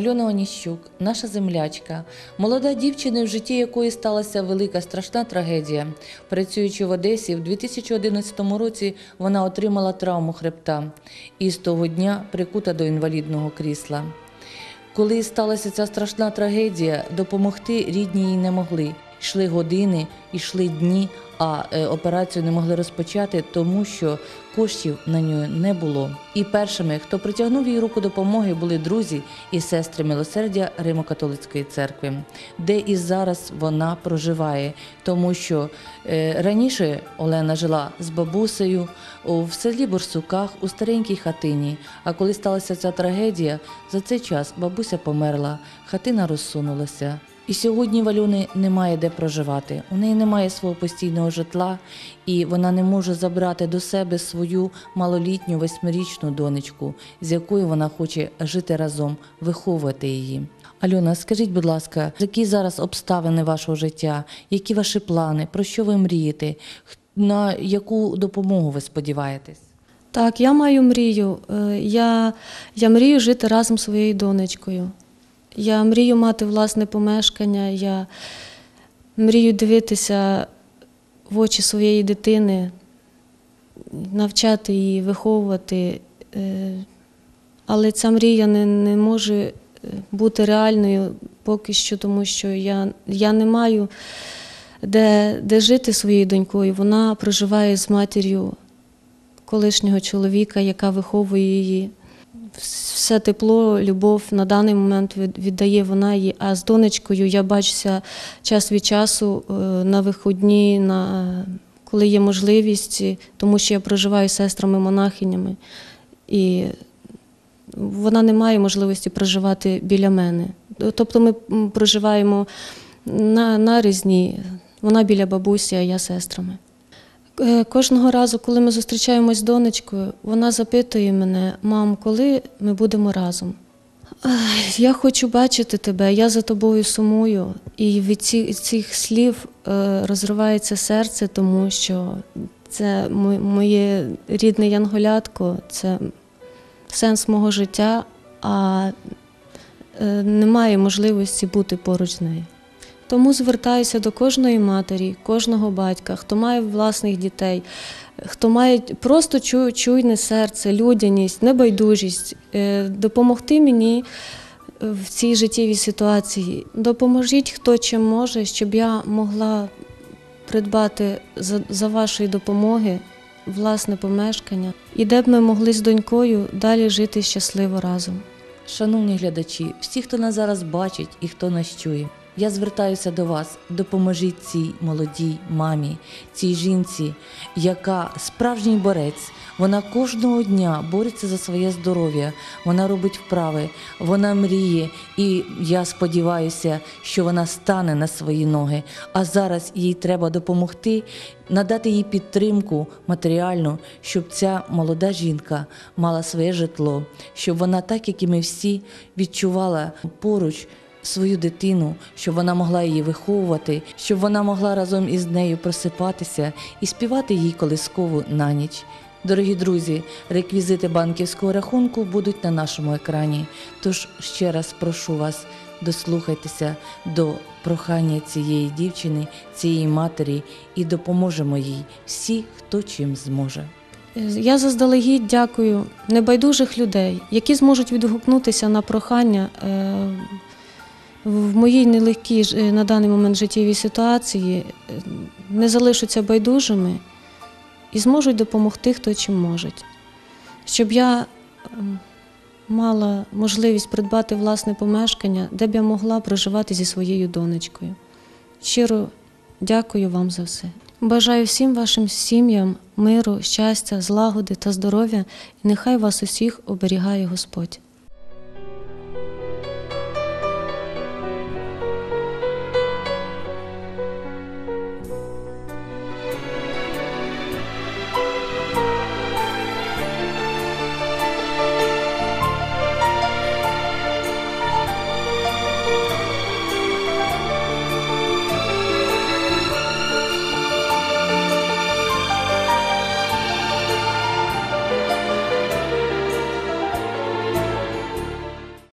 Альона Оніщук, наша землячка, молода дівчина, в житті якої сталася велика страшна трагедія. Працюючи в Одесі, в 2011 році вона отримала травму хребта і з того дня прикута до інвалідного крісла. Коли сталася ця страшна трагедія, допомогти рідні їй не могли. Йшли години, йшли дні, а е, операцію не могли розпочати, тому що коштів на нього не було. І першими, хто притягнув їй руку допомоги, були друзі і сестри милосердя Римо-католицької церкви, де і зараз вона проживає, тому що е, раніше Олена жила з бабусею в селі Борсуках у старенькій хатині. А коли сталася ця трагедія, за цей час бабуся померла, хатина розсунулася. І сьогодні в Альони немає де проживати. У неї немає свого постійного житла, і вона не може забрати до себе свою малолітню восьмирічну донечку, з якою вона хоче жити разом, виховувати її. Альона, скажіть, будь ласка, які зараз обставини вашого життя, які ваші плани, про що ви мрієте, на яку допомогу ви сподіваєтесь? Так, я маю мрію. Е, Я, я мрію жити разом зі своєю донечкою. Я мрію мати власне помешкання. Я мрію дивитися в очі своєї дитини, навчати її, виховувати. Е, Але ця мрія не, не може е, бути реальною поки що, тому що я, я не маю де, де жити своєю донькою. Вона проживає з матір'ю колишнього чоловіка, яка виховує її. Все тепло, любов на даний момент віддає вона їй. А з донечкою я бачуся час від часу е, на виходні, на, коли є можливість, тому що я проживаю з сестрами-монахинями. І вона не має можливості проживати біля мене. Тобто ми проживаємо на, на різні. Вона біля бабусі, а я сестрами. Е, Кожного разу, коли ми зустрічаємось з донечкою, вона запитує мене, мам, коли ми будемо разом? Я хочу бачити тебе, я за тобою сумую. І від цих слів е, розривається серце, тому що це моє рідне янголятко, це сенс мого життя, а е, немає можливості бути поруч з нею. Тому звертаюся до кожної матері, кожного батька, хто має власних дітей, хто має просто чуйне серце, людяність, небайдужість, е, допомогти мені е, в цій життєвій ситуації. Допоможіть, хто чим може, щоб я могла придбати за, за вашої допомоги власне помешкання, і де б ми могли з донькою далі жити щасливо разом. Шановні глядачі, всі, хто нас зараз бачить і хто нас чує, я звертаюся до вас. Допоможіть цій молодій мамі, цій жінці, яка справжній борець. Вона кожного дня бореться за своє здоров'я, вона робить вправи, вона мріє, і я сподіваюся, що вона стане на свої ноги. А зараз їй треба допомогти, надати їй підтримку матеріальну, щоб ця молода жінка мала своє житло, щоб вона, так як і ми всі, відчувала поруч свою дитину, щоб вона могла її виховувати, щоб вона могла разом із нею просипатися і співати їй колискову на ніч. Дорогі друзі, реквізити банківського рахунку будуть на нашому екрані. Тож ще раз прошу вас, дослухайтеся до прохання цієї дівчини, цієї матері і допоможемо їй всі, хто чим зможе. Я заздалегідь дякую небайдужих людей, які зможуть відгукнутися на прохання е, в моїй нелегкій е, на даний момент життєвій ситуації, е, не залишаться байдужими і зможуть допомогти, хто чим може. Щоб я мала можливість придбати власне помешкання, де б я могла проживати зі своєю донечкою. Щиро дякую вам за все. Бажаю всім вашим сім'ям миру, щастя, злагоди та здоров'я, і нехай вас усіх оберігає Господь.